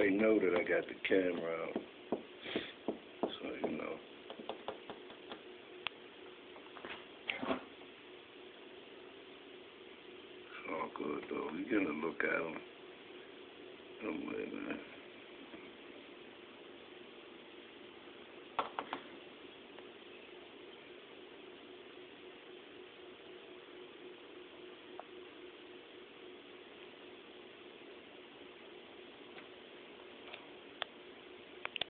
they know that I got the camera out. So, you know. It's all good, though. We're gonna look at them. Don't worry, man.